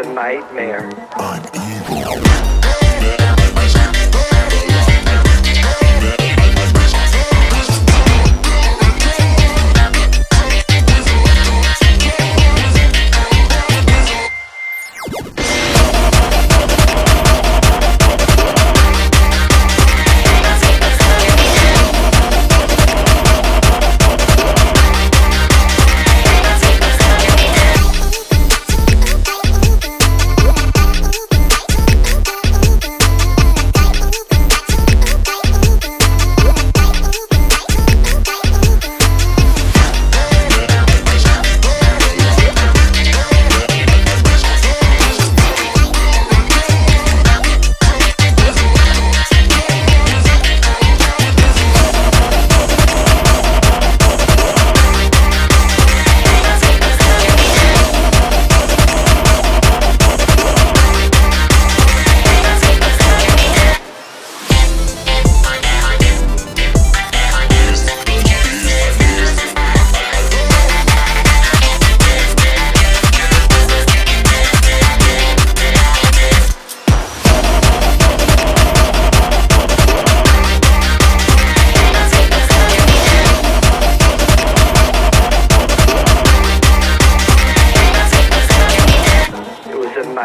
a nightmare. I'm evil.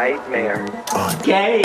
nightmare. Gay.